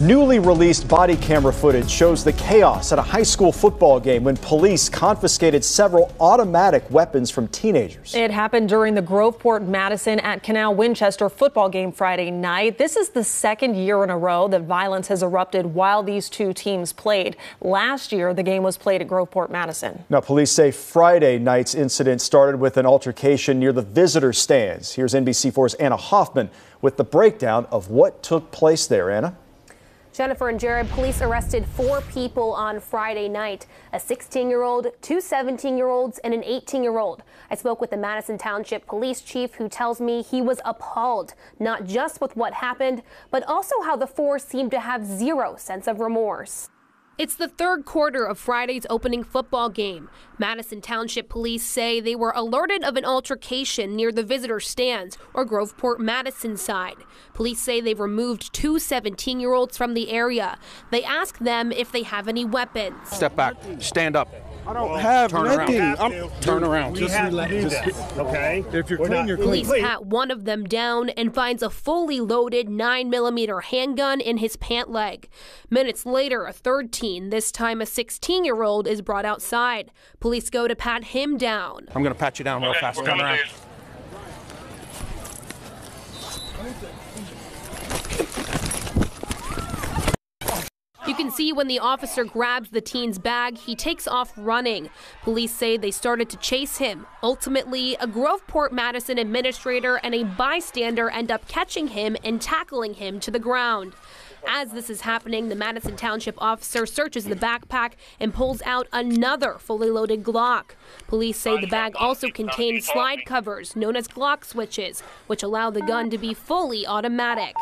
Newly released body camera footage shows the chaos at a high school football game when police confiscated several automatic weapons from teenagers. It happened during the Groveport Madison at Canal Winchester football game Friday night. This is the second year in a row that violence has erupted while these two teams played. Last year, the game was played at Groveport Madison. Now, police say Friday night's incident started with an altercation near the visitor stands. Here's NBC4's Anna Hoffman with the breakdown of what took place there. Anna? Jennifer and Jared, police arrested four people on Friday night a 16 year old, two 17 year olds, and an 18 year old. I spoke with the Madison Township police chief who tells me he was appalled, not just with what happened, but also how the four seemed to have zero sense of remorse. It's the third quarter of Friday's opening football game. Madison Township police say they were alerted of an altercation near the visitor stands or Groveport Madison side. Police say they've removed two 17 year olds from the area. They ask them if they have any weapons. Step back, stand up. I don't have Turn nothing. around. I'm, Turn around. We Just relax. Just- this, okay? If you're We're clean, not- you're clean. Police pat one of them down and finds a fully loaded 9mm handgun in his pant leg. Minutes later, a third teen, this time a 16 year old, is brought outside. Police go to pat him down. I'm going to pat you down real fast. Turn around. You can see when the officer grabs the teen's bag, he takes off running. Police say they started to chase him. Ultimately, a Groveport Madison administrator and a bystander end up catching him and tackling him to the ground. As this is happening, the Madison Township officer searches the backpack and pulls out another fully loaded Glock. Police say the bag also contained slide covers known as Glock switches, which allow the gun to be fully automatic.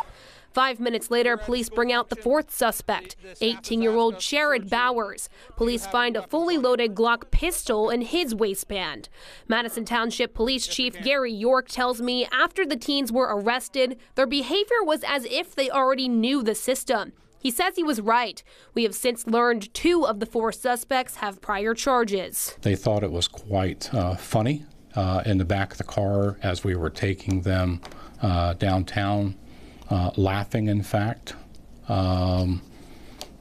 Five minutes later, police bring out the fourth suspect, 18 year old Jared Bowers. Police find a fully loaded Glock pistol in his waistband. Madison Township Police Chief Gary York tells me after the teens were arrested, their behavior was as if they already knew the system. He says he was right. We have since learned two of the four suspects have prior charges. They thought it was quite uh, funny uh, in the back of the car as we were taking them uh, downtown, uh, laughing, in fact, um,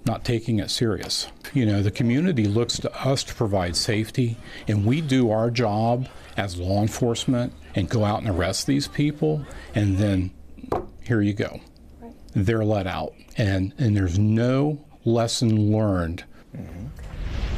not taking it serious. You know, the community looks to us to provide safety, and we do our job as law enforcement and go out and arrest these people, and then here you go. They're let out, and, and there's no lesson learned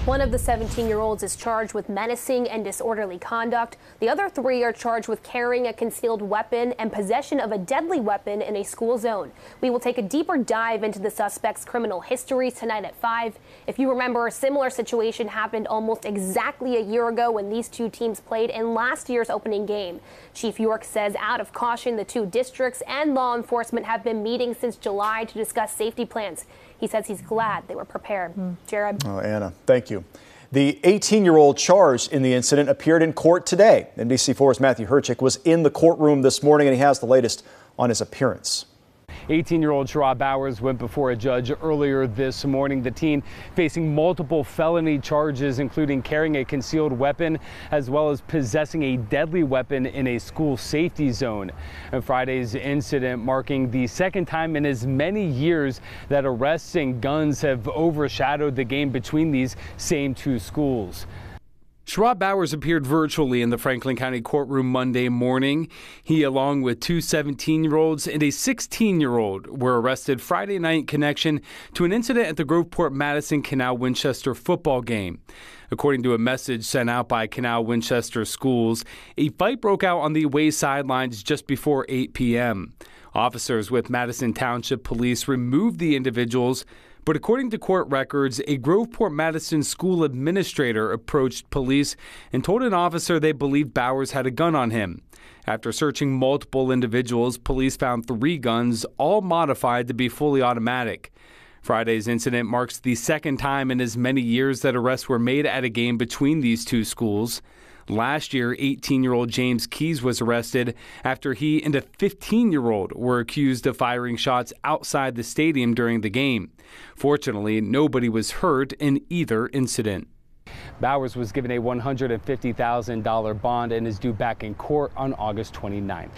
One of the 17 year olds is charged with menacing and disorderly conduct. The other three are charged with carrying a concealed weapon and possession of a deadly weapon in a school zone. We will take a deeper dive into the suspect's criminal history tonight at 5. If you remember, a similar situation happened almost exactly a year ago when these two teams played in last year's opening game. Chief York says, out of caution, the two districts and law enforcement have been meeting since July to discuss safety plans. He says he's glad they were prepared. Hmm. Jared. Oh, Anna, thank you. The 18 year old charged in the incident appeared in court today. NBC4's Matthew Herchick was in the courtroom this morning and he has the latest on his appearance. 18 year old Sherrod Bowers went before a judge earlier this morning. The teen facing multiple felony charges, including carrying a concealed weapon as well as possessing a deadly weapon in a school safety zone. And Friday's incident marking the second time in as many years that arrests and guns have overshadowed the game between these same two schools. Sherrod Bowers appeared virtually in the Franklin County courtroom Monday morning. He, along with two 17 year olds and a 16 year old, were arrested Friday night in connection to an incident at the Groveport Madison Canal Winchester football game. According to a message sent out by Canal Winchester schools, a fight broke out on the away sidelines just before 8 p.m. Officers with Madison Township Police removed the individuals but according to court records, a Groveport Madison school administrator approached police and told an officer they believed Bowers had a gun on him. After searching multiple individuals, police found three guns, all modified to be fully automatic. Friday's incident marks the second time in as many years that arrests were made at a game between these two schools. Last year, 18 year old James Keys was arrested after he and a 15 year old were accused of firing shots outside the stadium during the game. Fortunately, nobody was hurt in either incident. Bowers was given a $150,000 bond and is due back in court on August 29th.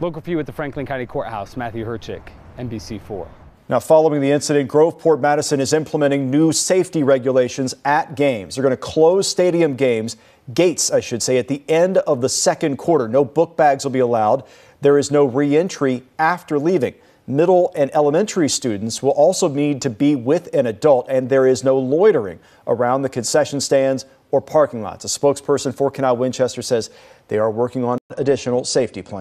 Local for you at the Franklin County Courthouse, Matthew Herchick, NBC4. Now, following the incident, Groveport Madison is implementing new safety regulations at games. They're going to close stadium games, gates, I should say, at the end of the second quarter. No book bags will be allowed. There is no reentry after leaving. Middle and elementary students will also need to be with an adult, and there is no loitering around the concession stands or parking lots. A spokesperson for Canal Winchester says they are working on additional safety plans.